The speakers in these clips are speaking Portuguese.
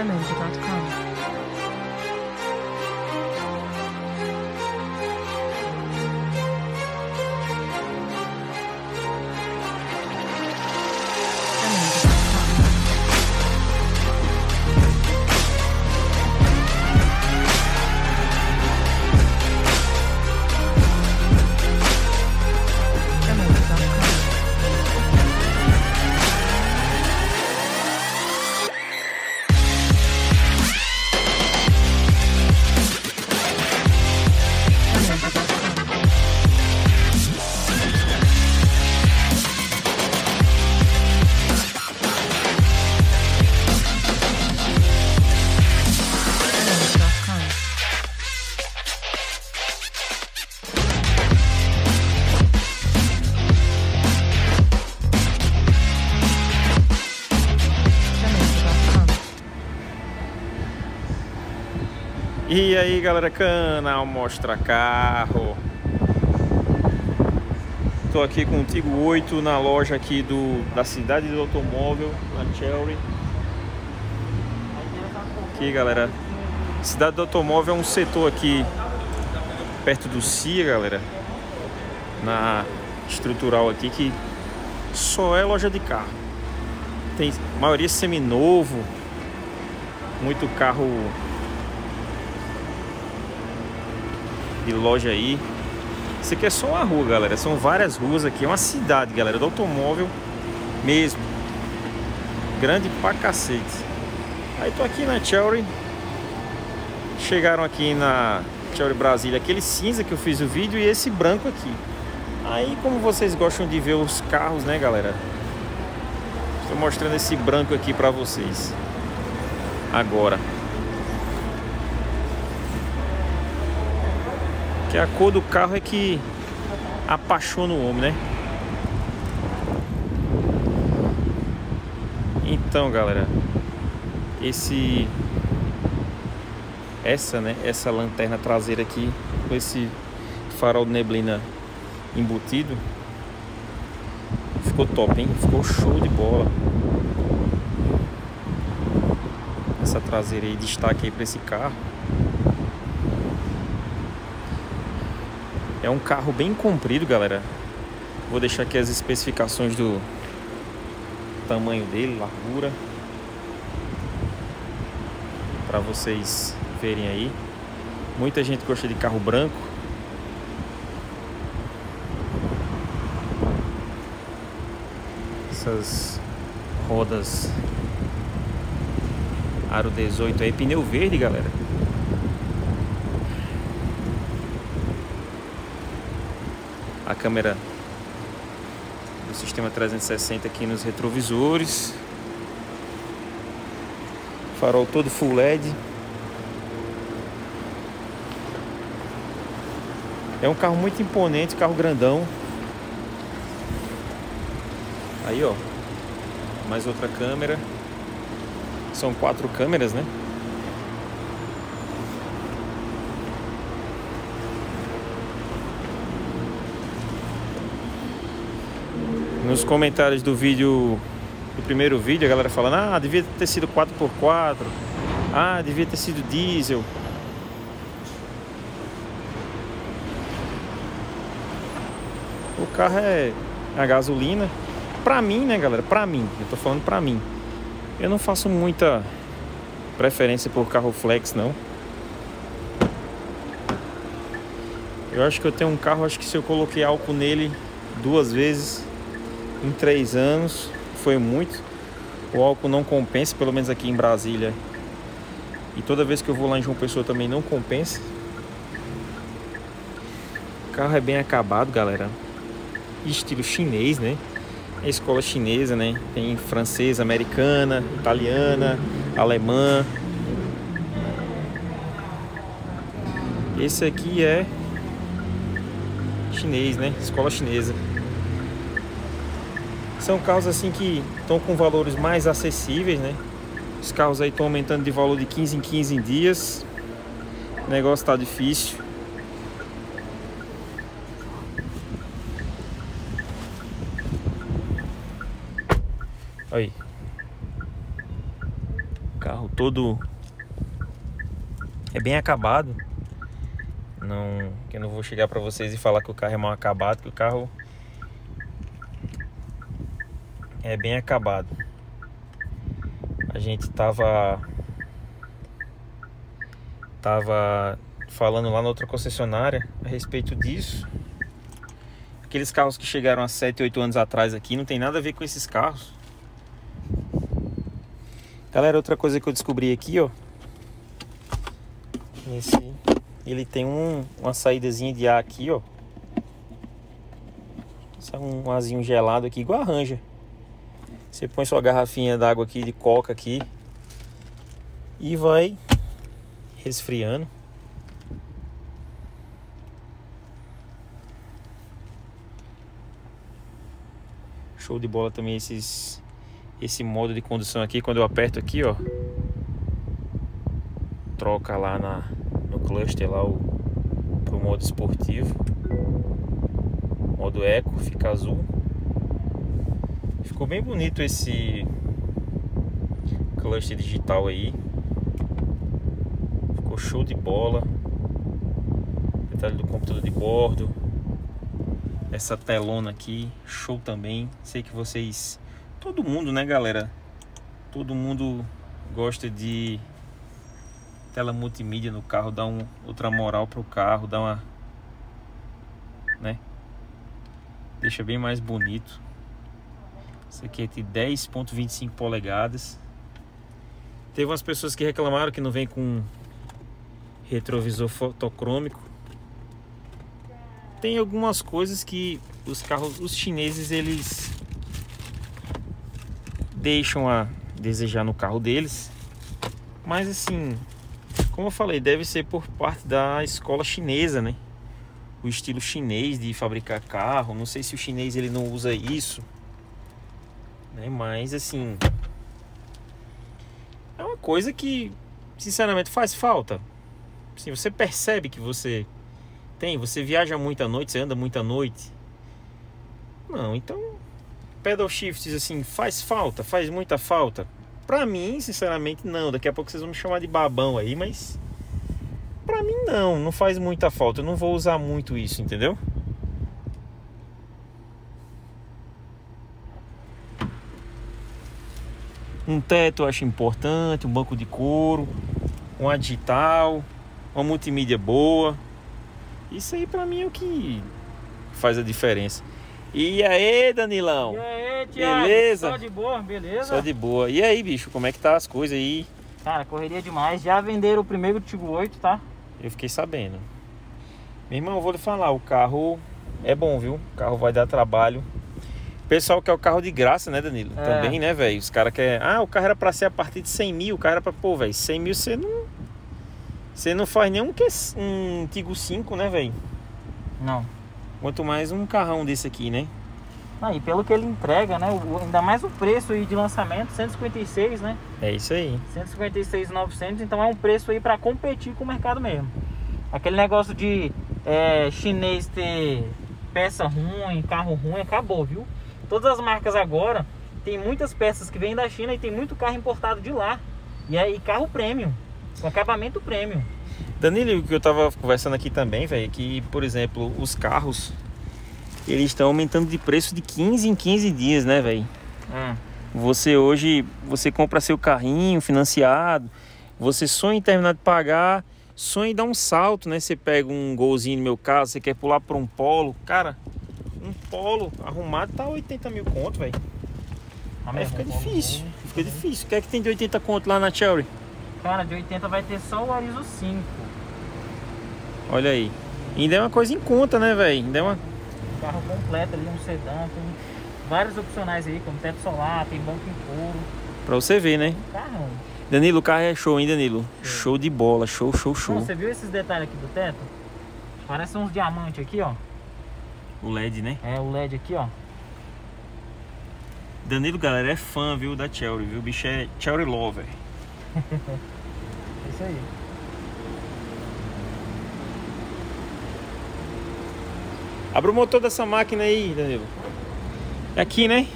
sacramento.com. aí galera, canal Mostra Carro. Estou aqui com o Tigo 8 na loja aqui do, da cidade do automóvel, na Cherry. Aqui galera, cidade do automóvel é um setor aqui perto do CIA galera Na estrutural aqui que só é loja de carro. Tem maioria seminovo Muito carro de loja aí. Isso aqui é só uma rua, galera. São várias ruas aqui. É uma cidade, galera, do automóvel mesmo. Grande pra cacete. Aí tô aqui na Cherry. Chegaram aqui na Cherry Brasília aquele cinza que eu fiz o vídeo e esse branco aqui. Aí, como vocês gostam de ver os carros, né, galera? Estou mostrando esse branco aqui pra vocês. Agora. Que a cor do carro é que apaixona o homem, né? Então, galera, esse essa, né, essa lanterna traseira aqui com esse farol de neblina embutido ficou top, hein? Ficou show de bola. Essa traseira aí destaque aí para esse carro. É um carro bem comprido, galera. Vou deixar aqui as especificações do tamanho dele, largura. Para vocês verem aí. Muita gente gosta de carro branco. Essas rodas aro 18 aí, pneu verde, galera. A câmera do sistema 360 aqui nos retrovisores. Farol todo full LED. É um carro muito imponente, carro grandão. Aí, ó. Mais outra câmera. São quatro câmeras, né? Nos comentários do vídeo, do primeiro vídeo, a galera falando, ah, devia ter sido 4x4, ah, devia ter sido diesel. O carro é a gasolina. Pra mim, né, galera? Pra mim, eu tô falando pra mim. Eu não faço muita preferência por carro flex, não. Eu acho que eu tenho um carro, acho que se eu coloquei álcool nele duas vezes, em três anos. Foi muito. O álcool não compensa, pelo menos aqui em Brasília. E toda vez que eu vou lá em João Pessoa também não compensa. O carro é bem acabado, galera. Estilo chinês, né? É escola chinesa, né? Tem francesa, americana, italiana, alemã. Esse aqui é chinês, né? Escola chinesa. São carros assim que estão com valores mais acessíveis, né? Os carros aí estão aumentando de valor de 15 em 15 dias. O negócio tá difícil. Aí. O Carro todo é bem acabado. Não, que eu não vou chegar para vocês e falar que o carro é mal acabado, que o carro é bem acabado. A gente tava tava falando lá na outra concessionária a respeito disso. Aqueles carros que chegaram há 7, 8 anos atrás aqui não tem nada a ver com esses carros. Galera, outra coisa que eu descobri aqui, ó. Esse, ele tem um, uma saídazinha de ar aqui, ó. Isso é um azinho gelado aqui, igual a Ranger. Você põe sua garrafinha d'água aqui, de coca aqui. E vai resfriando. Show de bola também esses esse modo de condução aqui quando eu aperto aqui, ó. Troca lá na no cluster lá o pro modo esportivo. Modo eco, fica azul. Ficou bem bonito esse cluster digital aí. Ficou show de bola. Detalhe do computador de bordo. Essa telona aqui, show também. Sei que vocês, todo mundo, né, galera? Todo mundo gosta de tela multimídia no carro, dá um, outra moral pro carro, dá uma, né? Deixa bem mais bonito. Esse aqui é de 10.25 polegadas. Teve umas pessoas que reclamaram que não vem com retrovisor fotocrômico tem algumas coisas que os carros, os chineses, eles deixam a desejar no carro deles. Mas assim, como eu falei, deve ser por parte da escola chinesa, né? O estilo chinês de fabricar carro. Não sei se o chinês ele não usa isso, né? Mas assim, é uma coisa que, sinceramente, faz falta. Assim, você percebe que você tem? Você viaja muita noite, você anda muita noite? Não, então pedal shifts assim faz falta, faz muita falta. Pra mim, sinceramente, não. Daqui a pouco vocês vão me chamar de babão aí, mas pra mim não, não faz muita falta. Eu não vou usar muito isso, entendeu? Um teto eu acho importante, um banco de couro, uma digital, uma multimídia boa. Isso aí pra mim é o que faz a diferença. E aí, Danilão? E aí, Thiago? Beleza? Só de boa, beleza? Só de boa. E aí, bicho, como é que tá as coisas aí? Cara, correria demais. Já venderam o primeiro Tigo 8, tá? Eu fiquei sabendo. Meu irmão, eu vou lhe falar, o carro é bom, viu? O carro vai dar trabalho. Pessoal quer o carro de graça, né, Danilo? É. Também, né, velho? Os caras querem. Ah, o carro era pra ser a partir de 100 mil. O carro era pra. Pô, velho, 100 mil você não. Você não faz nenhum que um Tigo 5, né, velho? Não. Quanto mais um carrão desse aqui, né? Ah, e pelo que ele entrega, né? o- ainda mais o preço aí de lançamento, 156, né? É isso aí. 156,900, então é um preço aí pra competir com o mercado mesmo. Aquele negócio de é, chinês ter peça ruim, carro ruim, acabou, viu? Todas as marcas agora tem muitas peças que vêm da China e tem muito carro importado de lá. E aí carro premium, com acabamento premium. Danilo, o que eu tava conversando aqui também, velho, é que, por exemplo, os carros eles estão aumentando de preço de 15 em 15 dias, né, velho? Hum. Você hoje, você compra seu carrinho financiado, você sonha em terminar de pagar, sonha em dar um salto, né? Você pega um golzinho no meu caso, você quer pular para um polo, cara, um polo arrumado tá 80 mil conto, velho. Ah, Aí fica um difícil, fica difícil. O que é que tem de 80 conto lá na Cherry? Cara, de 80 vai ter só o Arizo 5. Olha aí. Ainda é uma coisa em conta, né, velho? Ainda é uma Carro completo ali, um sedã, tem vários opcionais aí, como teto solar, tem banco em couro. Pra você ver, né? Carrão. Danilo, o carro é show, hein, Danilo? Show de bola, show, show, show. Não, você viu esses detalhes aqui do teto? Parece uns diamantes aqui, ó. O LED, né? É o LED aqui, ó. Danilo, galera, é fã, viu, da Cherry, viu? O bicho é Cherry Lover. É isso aí. Abre o motor dessa máquina aí, Danilo. É aqui, né?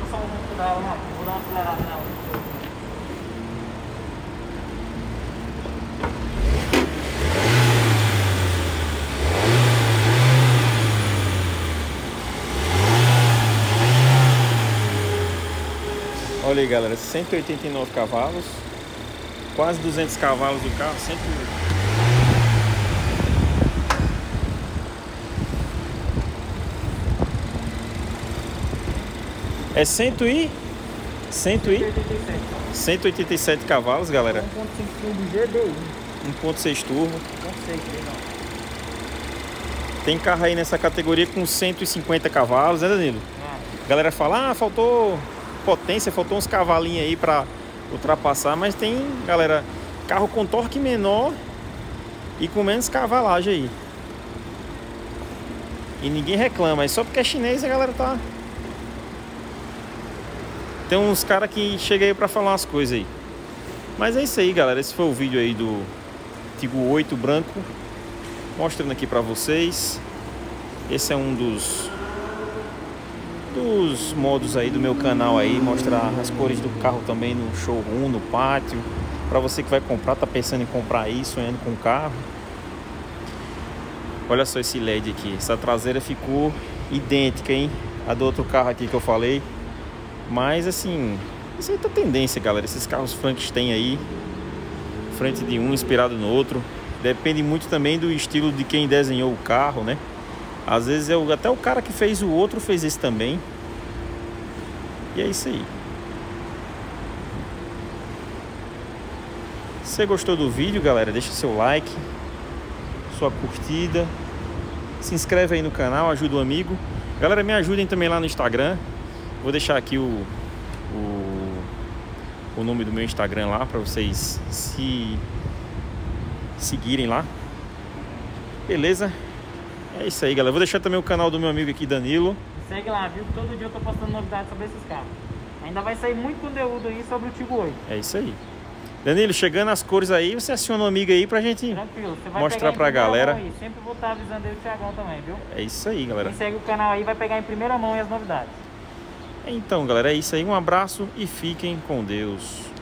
Tô uma acelerada na outra. Olha aí galera, 189 cavalos, quase 200 cavalos do carro, 108. É 100 e... 100 e... 187 cavalos, galera. 1.5 turbo GDI. 1.6 turbo. 1.6. Tem carro aí nessa categoria com 150 cavalos, né Danilo? Ah, galera fala, ah, faltou potência, faltou uns cavalinhos aí pra ultrapassar, mas tem, galera, carro com torque menor e com menos cavalagem aí. E ninguém reclama, é só porque é chinês a galera tá. Tem uns caras que chegam aí pra falar umas coisas aí. Mas é isso aí, galera. Esse foi o vídeo aí do Tigo 8 branco. Mostrando aqui pra vocês. Esse é um dos dos modos aí do meu canal aí, mostrar as cores do carro também no showroom, no pátio. Para você que vai comprar, tá pensando em comprar aí, sonhando com o carro. Olha só esse LED aqui. Essa traseira ficou idêntica, hein? A do outro carro aqui que eu falei. Mas assim, isso aí tá tendência, galera. Esses carros Frankenstein aí, frente de um inspirado no outro. Depende muito também do estilo de quem desenhou o carro, né? Às vezes o- até o cara que fez o outro fez esse também. E é isso aí. Se você gostou do vídeo, galera, deixa seu like, sua curtida. Se inscreve aí no canal, ajuda o amigo. Galera, me ajudem também lá no Instagram. Vou deixar aqui o, o, o nome do meu Instagram lá para vocês se seguirem lá. Beleza? É isso aí, galera. Vou deixar também o canal do meu amigo aqui, Danilo. Segue lá, viu? Todo dia eu tô postando novidades sobre esses carros. Ainda vai sair muito conteúdo aí sobre o Tigo 8. É isso aí. Danilo, chegando as cores aí, você aciona um amigo aí pra gente. Mostrar pra galera. Aí. Sempre vou estar avisando aí o também, viu? É isso aí, galera. Quem segue o canal aí vai pegar em primeira mão as novidades. Então, galera, é isso aí. Um abraço e fiquem com Deus.